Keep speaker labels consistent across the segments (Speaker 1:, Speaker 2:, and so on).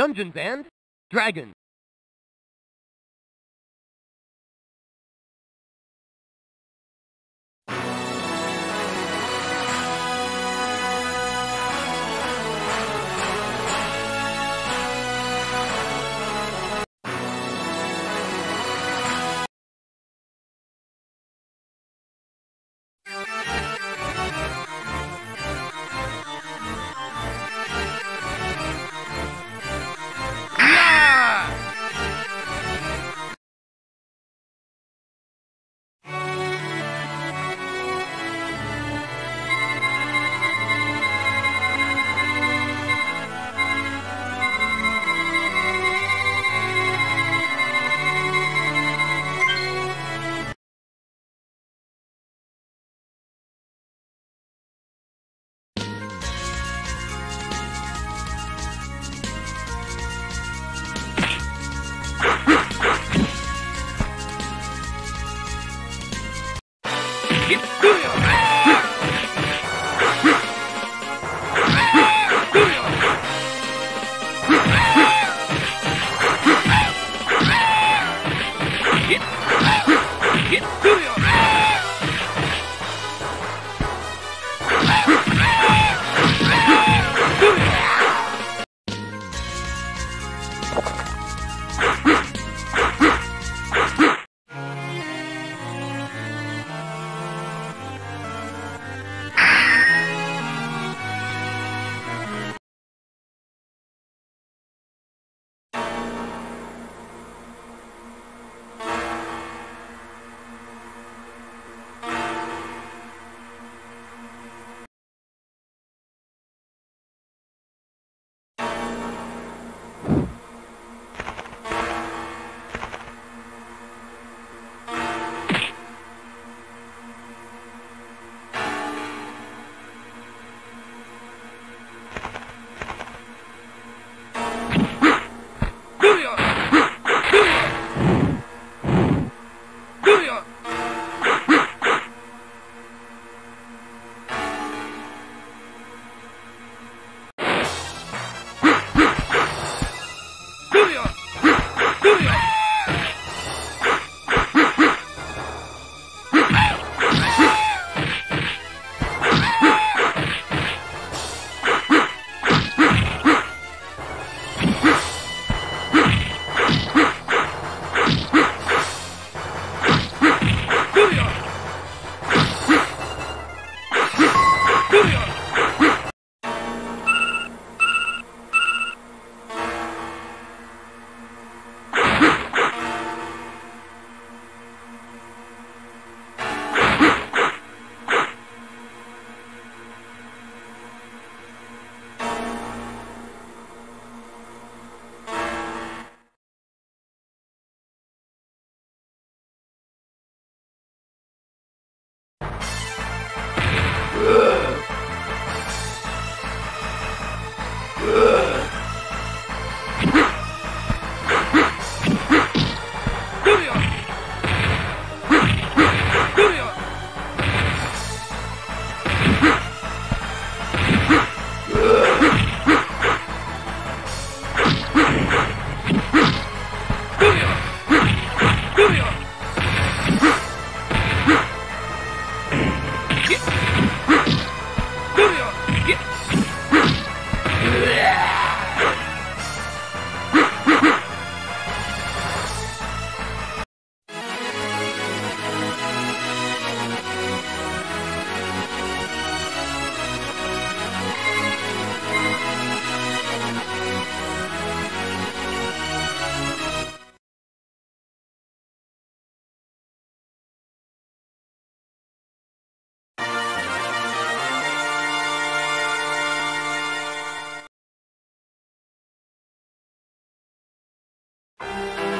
Speaker 1: Dungeons and Dragons.
Speaker 2: Get through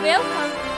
Speaker 2: Welcome.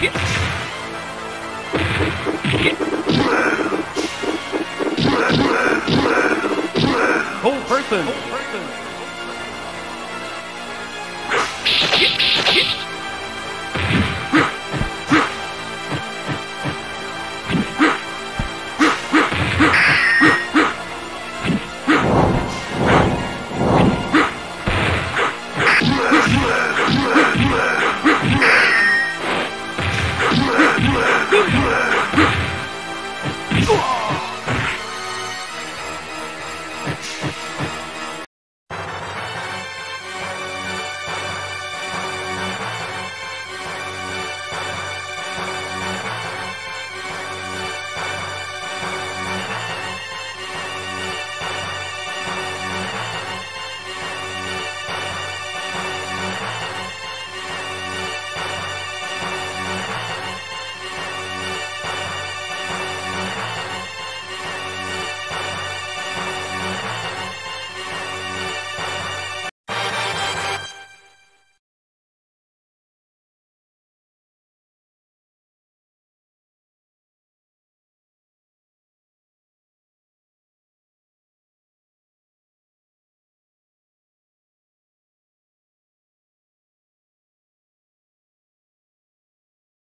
Speaker 2: Whole person.
Speaker 1: Whole person.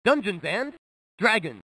Speaker 1: Dungeons and Dragons.